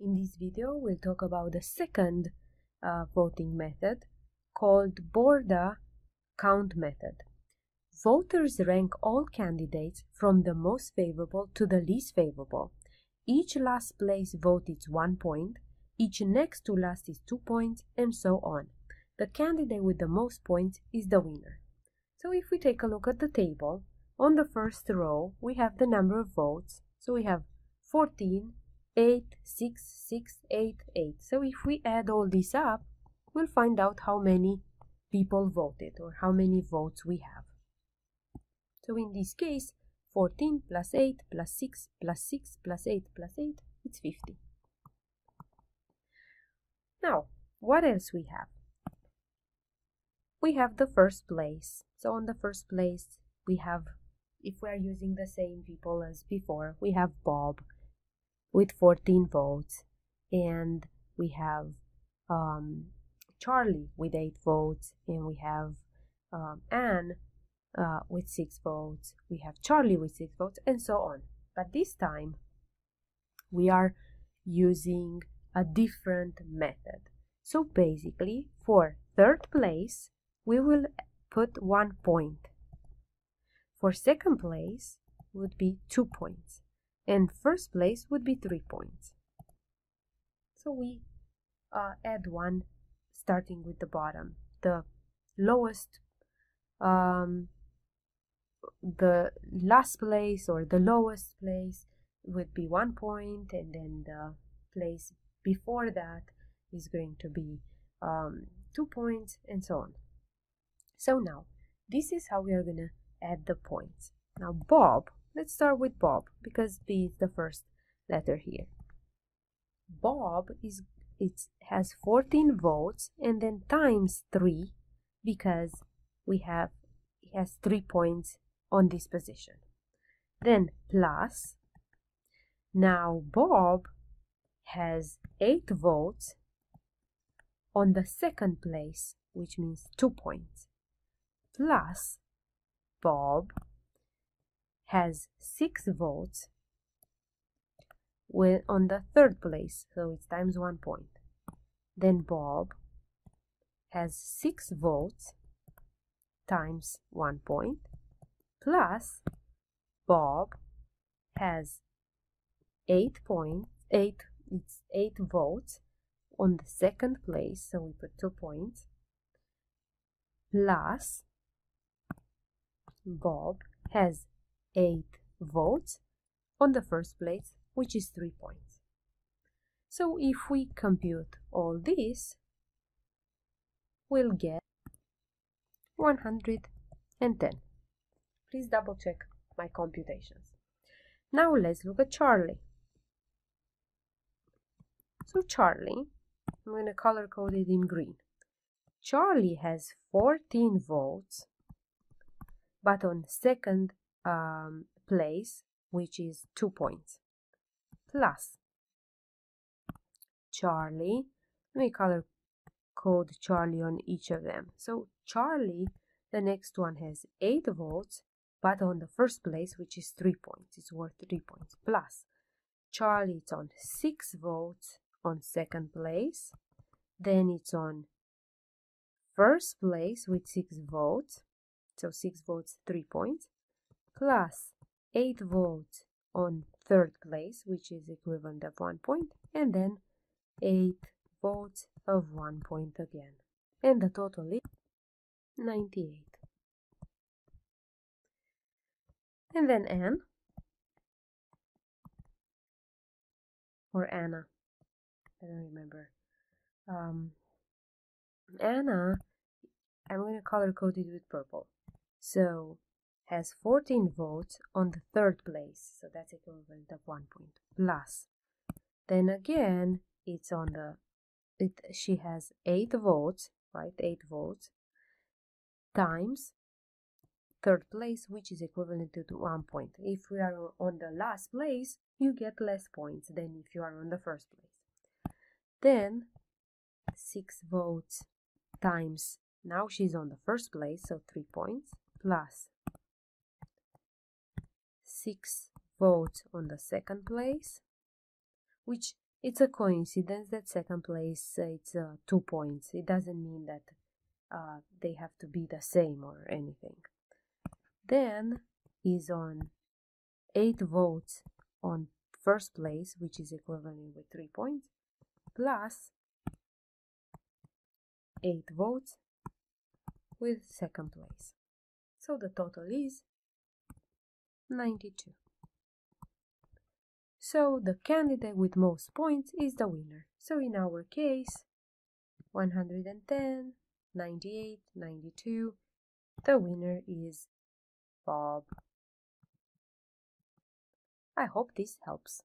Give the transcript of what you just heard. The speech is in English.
In this video, we'll talk about the second uh, voting method called Borda count method. Voters rank all candidates from the most favorable to the least favorable. Each last place vote is one point, each next to last is two points, and so on. The candidate with the most points is the winner. So if we take a look at the table, on the first row we have the number of votes. So we have 14, 8, 6, 6, 8, 8. So if we add all this up, we'll find out how many people voted or how many votes we have. So in this case, 14 plus 8 plus 6 plus 6 plus 8 plus 8, it's 50. Now, what else we have? We have the first place. So on the first place, we have, if we are using the same people as before, we have Bob with 14 votes, and we have um, Charlie with 8 votes, and we have um, Anne uh, with 6 votes, we have Charlie with 6 votes, and so on. But this time, we are using a different method. So basically, for third place, we will put one point. For second place would be two points. And first place would be three points. So we uh, add one starting with the bottom. The lowest um, the last place or the lowest place would be one point and then the place before that is going to be um, two points and so on so now this is how we are going to add the points now Bob let's start with Bob because B is the first letter here Bob is it has 14 votes and then times 3 because we have he has 3 points on this position. Then plus, now Bob has 8 votes on the second place, which means 2 points. Plus, Bob has 6 volts votes on the third place, so it's times 1 point. Then Bob has 6 votes times 1 point plus Bob has 8 points, 8, it's 8 votes on the second place, so we put 2 points, plus Bob has 8 votes on the first place, which is 3 points. So if we compute all this, we'll get 110. Please double check my computations. Now let's look at Charlie. So Charlie, I'm going to color code it in green. Charlie has 14 votes, but on second um, place, which is 2 points, plus Charlie, let me color code Charlie on each of them. So Charlie, the next one has 8 votes, but on the first place, which is 3 points, it's worth 3 points. Plus, Charlie, it's on 6 votes on second place. Then it's on first place with 6 votes. So 6 votes, 3 points. Plus 8 votes on third place, which is equivalent of 1. And then 8 votes of 1 point again. And the total is 98. and then Anne or Anna. I don't remember. Um, Anna, I'm going to color code it with purple. So has 14 votes on the third place, so that's equivalent of one point plus. Then again, it's on the it. She has eight votes, right? Eight votes times third place, which is equivalent to one point. If we are on the last place, you get less points than if you are on the first place. Then, 6 votes times, now she's on the first place, so 3 points, plus 6 votes on the second place, which it's a coincidence that second place uh, it's uh, two points. It doesn't mean that uh, they have to be the same or anything. Then is on eight votes on first place, which is equivalent with three points, plus eight votes with second place. So the total is 92. So the candidate with most points is the winner. So in our case, 110, 98, 92, the winner is Bob. I hope this helps.